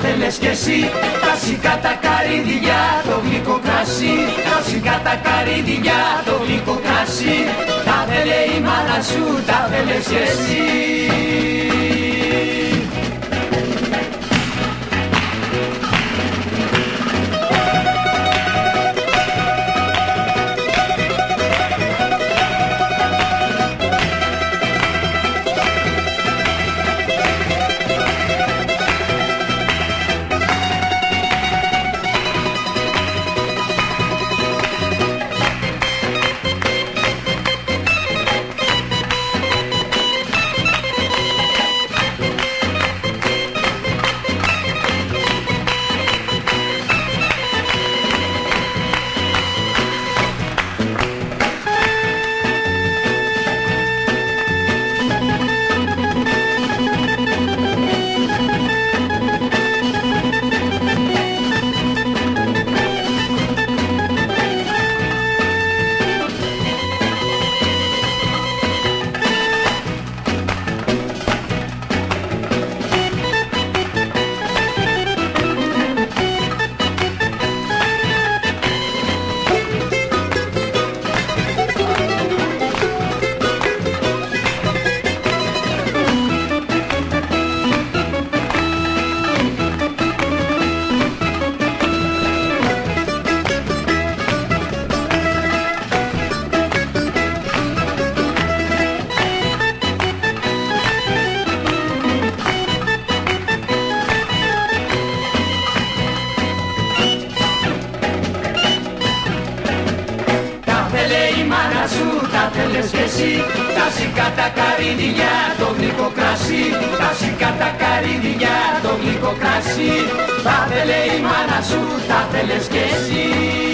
θέλες κι εσύ. Τα σικά τα καρύδια το γλυκό κρασί. Τα σικά τα καρύδια το γλυκό κρασί. Τα θέλε η μάνα σου, τα θέλες κι εσύ τα θέλες κι εσύ. Τα σικά τα καρύδια, το γλυκό κρασί. Τα σικά τα καρύδια, το γλυκό κρασί. Τα θέλε η μάνα σου, τα θέλες κι εσύ